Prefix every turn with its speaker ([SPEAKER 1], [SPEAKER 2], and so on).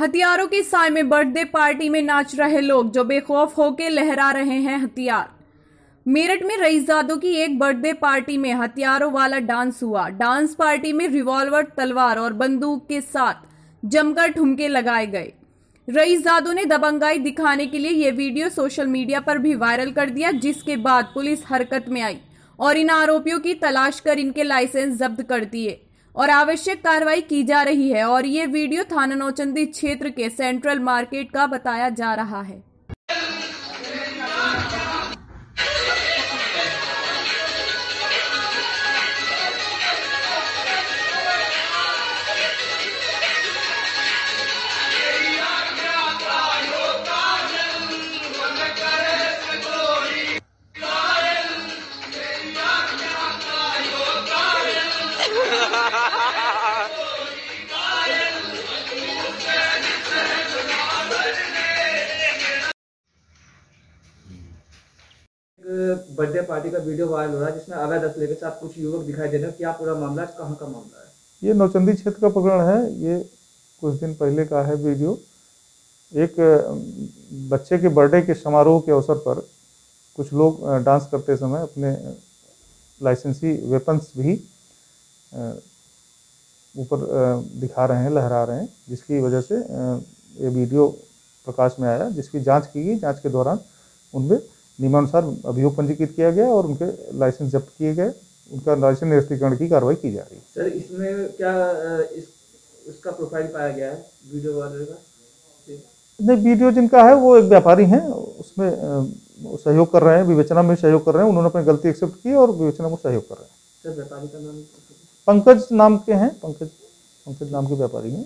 [SPEAKER 1] हथियारों के साय में बर्थडे पार्टी में नाच रहे लोग जो बेखौफ होकर लहरा रहे हैं हथियार। मेरठ में रईसजादों की एक बर्थडे पार्टी में हथियारों वाला डांस हुआ। डांस पार्टी में रिवॉल्वर, तलवार और बंदूक के साथ जमकर ठुमके लगाए गए। रईसजादों ने दबंगाई दिखाने के लिए यह वीडियो सोशल मीडिया पर भी वायरल कर दिया, जिसके बाद पुलिस हरकत में आई और इन आरोपियों की तलाश कर इनके लाइसेंस जब्त कर दिए। और आवश्यक कार्रवाई की जा रही है और ये वीडियो थाना नौचंदी क्षेत्र के सेंट्रल मार्केट का बताया जा रहा है।
[SPEAKER 2] बर्थडे पार्टी का वीडियो वायरल हो रहा है, जिसमें अवैध असले के साथ कुछ युवक दिखाई दे रहे हैं। क्या पूरा मामला है? कहाँ का मामला है?
[SPEAKER 3] ये नौचंदी क्षेत्र का प्रकरण है। ये कुछ दिन पहले का है वीडियो। एक बच्चे के बर्थडे के समारोह के अवसर पर कुछ लोग डांस करते समय अपने लाइसेंसी, वेपन्स भी ऊपर दिखा रहे हैं लहरा रहे हैं जिसकी वजह से ये वीडियो प्रकाश में आया जिसकी जाँच की गई। जाँच के दौरान उनमें नियमानुसार अभियोग पंजीकृत किया गया और उनके लाइसेंस जब्त किए गए। उनका लाइसेंस निरस्तीकरण की कार्रवाई की जा रही है।
[SPEAKER 2] सर इसमें क्या इस उसका प्रोफ़ाइल पाया गया है वीडियो वाले का?
[SPEAKER 3] नहीं वीडियो जिनका है वो एक व्यापारी हैं उसमें सहयोग कर रहे हैं विवेचना में सहयोग कर रहे हैं। उन्होंने अपनी गलती एक्सेप्ट की और विवेचना में सहयोग कर रहे हैं।
[SPEAKER 2] सर व्यापारी का नाम?
[SPEAKER 3] पंकज नाम के हैं पंकज पंकज नाम के व्यापारी हैं।